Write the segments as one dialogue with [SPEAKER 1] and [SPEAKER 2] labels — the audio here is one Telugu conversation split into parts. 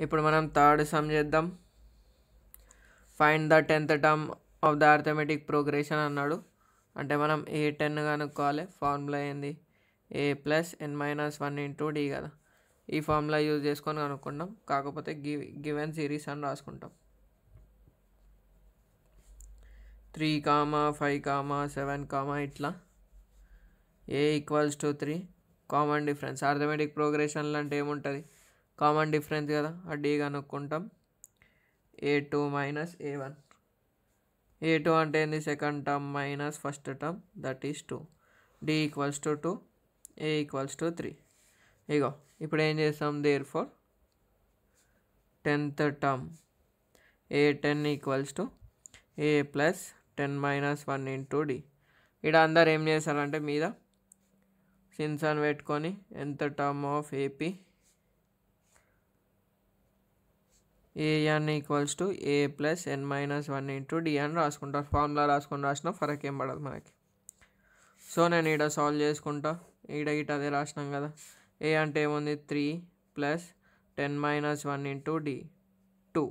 [SPEAKER 1] ఇప్పుడు మనం థర్డ్ సమ్ చేద్దాం. Find the tenth term of the arithmetic progression అన్నాడు. అంటే మనం ఏ టెన్ కనుక్కోవాలి? ఫార్ములా ఏంది? A plus N minus one into D కదా. ఈ ఫార్ములా యూజ్ చేసుకొని కనుక్కుంటాం. కాకపోతే గివ్ గివెన్ సిరీస్ అని రాసుకుంటాం. Three comma five comma seven comma ఇట్లా. A equals to three common difference arithmetic ప్రోగ్రెషన్లు అంటే ఏముంటుంది? కామన్ డిఫరెన్స్ కదా ఆ D కనుక్కుంటాం. A two minus A one. A two అంటే ఏంది? Second term minus first term that is two. D equals to two A equals to three. ఇగో ఇప్పుడు ఏం చేస్తాం? Therefore tenth term A ten equals to A plus ten minus one into D. ఇక్కడ అందరు ఏం చేస్తారంటే మీద సిన్స్ అని పెట్టుకొని ఎంత term of AP A N equals to A plus N minus one into D అని రాసుకుంటారు ఫార్ములా రాసుకొని రాసిన ఫరక్ ఏం పడదు మనకి. సో నేను ఈడ సాల్వ్ చేసుకుంటా. ఈడ ఇట అదే రాసినాం కదా. ఏ అంటే ఏముంది? Three plus ten minus one into D two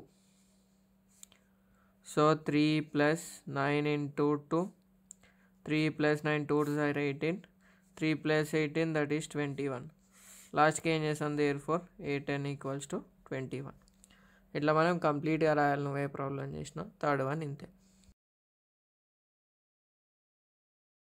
[SPEAKER 1] so three plus nine into two three plus nine two sir eighteen three plus eighteen that is twenty one లాస్ట్కి ఏం చేసాం therefore A ten equals to twenty one ఇట్లా మనం కంప్లీట్గా రాయాలి నువ్వే ప్రాబ్లం చేసినా థర్డ్ వన్ ఇంతే.